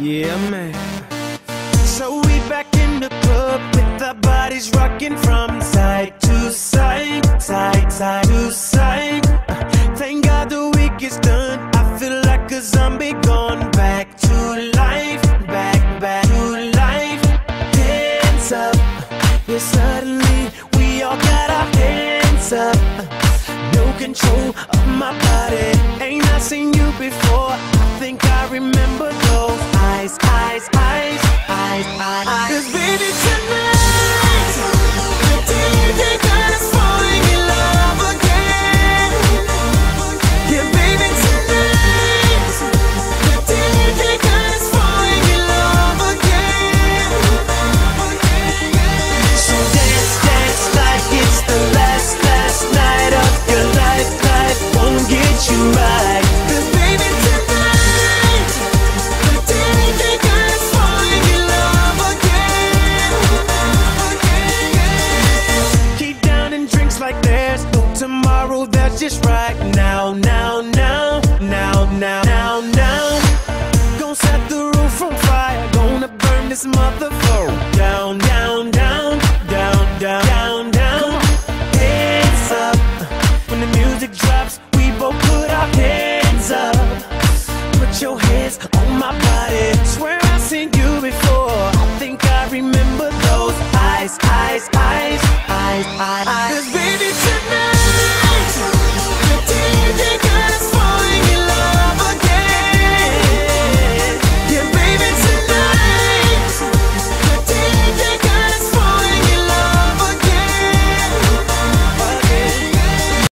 Yeah, man. So we back in the club with our bodies rocking from side to side, side, side to side. Thank God the week is done. I feel like a zombie gone back to life, back, back to life. Hands up, yeah, suddenly we all got our hands up. No control of my body. Ain't I seen you before? I think I remember those eyes, eyes, eyes, eyes, eyes. Cause baby tonight, touch us right now, now, now, now, now, now, now. Gonna set the roof on fire, gonna burn this motherfucker down, down, down, down, down, down, down. Hands up when the music drops, we both put our hands up. Put your hands on my body. Swear I've seen you before. I think I remember those eyes, eyes, eyes.